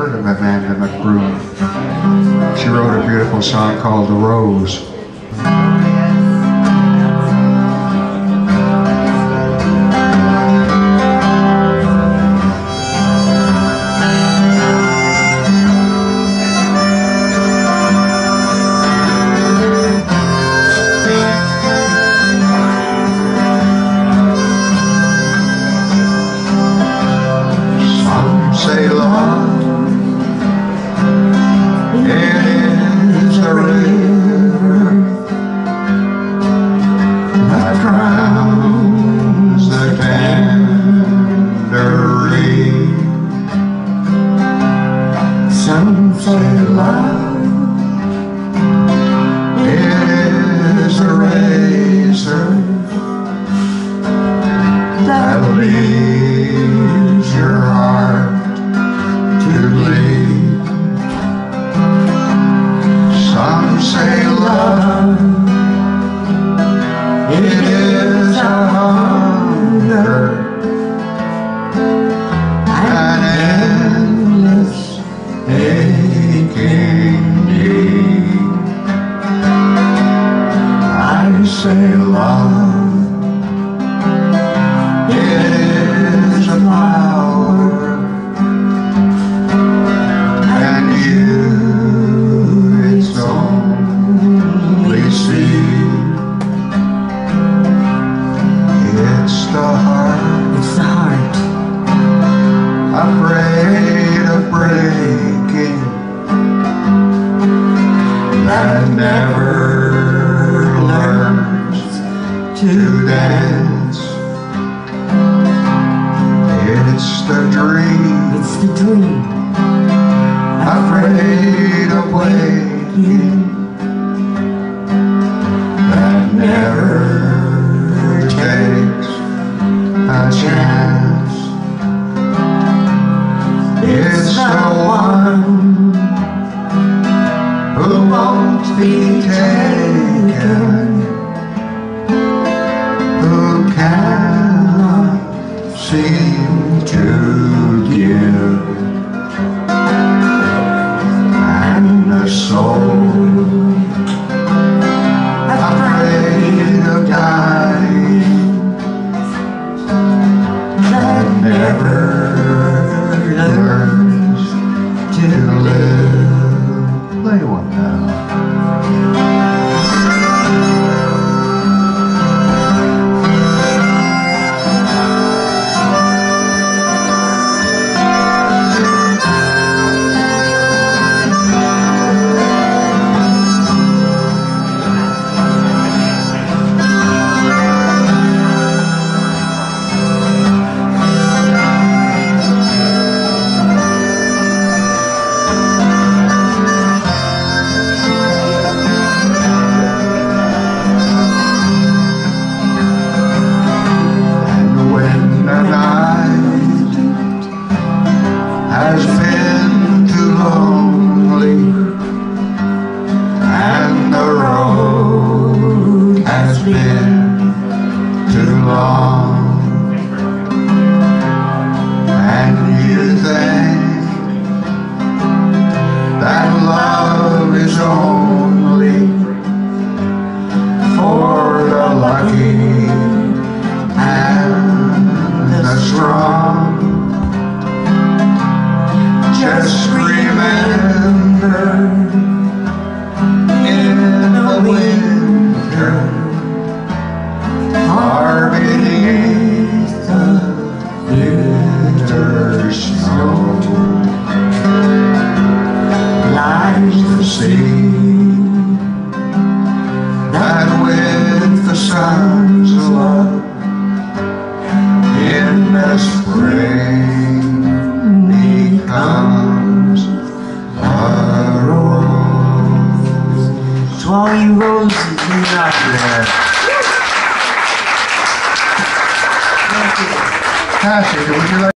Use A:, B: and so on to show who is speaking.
A: Heard of Amanda McBroom. She wrote a beautiful song called The Rose. Some say love it is a razor that leaves your heart to bleed. Some say love, aching. I say love. Is a flower, and you its only. It's the heart
B: It's the heart.
A: afraid of never learns to dance. It's the dream
B: It's the dream.
A: afraid of waking that never takes a chance. It's the one be who cannot seem to give and the soul never learns to live. Play one now. And sea that with the sun's love in the spring becomes a rose.
B: To all you roses out there.
A: Cassie, would you like?